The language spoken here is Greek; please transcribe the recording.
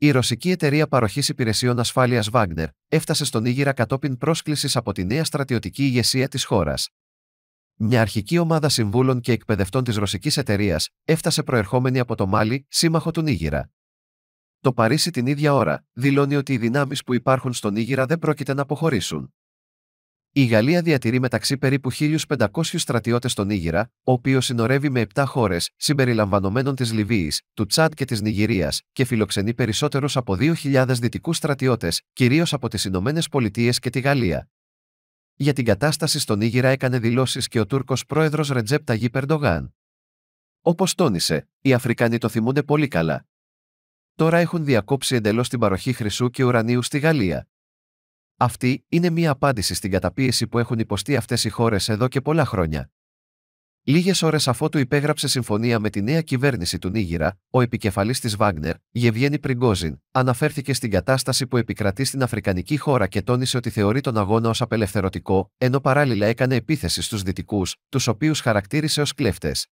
Η ρωσική εταιρεία παροχής υπηρεσιών ασφάλειας Wagner έφτασε στον Ήγηρα κατόπιν πρόσκλησης από τη νέα στρατιωτική ηγεσία της χώρας. Μια αρχική ομάδα συμβούλων και εκπαιδευτών της ρωσικής εταιρείας έφτασε προερχόμενη από το Μάλι, σύμμαχο του Νίγηρα. Το Παρίσι την ίδια ώρα δηλώνει ότι οι δυνάμεις που υπάρχουν στον Νίγηρα δεν πρόκειται να αποχωρήσουν. Η Γαλλία διατηρεί μεταξύ περίπου 1.500 στρατιώτες στον Νίγηρα, ο οποίος συνορεύει με 7 χώρες, συμπεριλαμβανομένων της Λιβύης, του Τσάντ και της Νιγηρίας, και φιλοξενεί περισσότερους από 2.000 δυτικούς στρατιώτες, κυρίως από τις Ηνωμένες Πολιτείες και τη Γαλλία. Για την κατάσταση στον Νίγηρα έκανε δηλώσεις και ο Τούρκος πρόεδρος Ρετζέπ Ταγί Περντογάν. Όπως τόνισε, οι Αφρικανοί το θυμούνται πολύ καλά. Τώρα έχουν διακόψει εντελώς την παροχή χρυσού και ουρανίου στη Γαλλία. Αυτή είναι μια απάντηση στην καταπίεση που έχουν υποστεί αυτές οι χώρες εδώ και πολλά χρόνια. Λίγες ώρες αφότου υπέγραψε συμφωνία με τη νέα κυβέρνηση του Νίγηρα, ο επικεφαλής της Βάγνερ, Γευγένη Πριγκόζιν, αναφέρθηκε στην κατάσταση που επικρατεί στην Αφρικανική χώρα και τόνισε ότι θεωρεί τον αγώνα ως απελευθερωτικό, ενώ παράλληλα έκανε επίθεση στους Δυτικούς, τους οποίους χαρακτήρισε ως κλέφτες.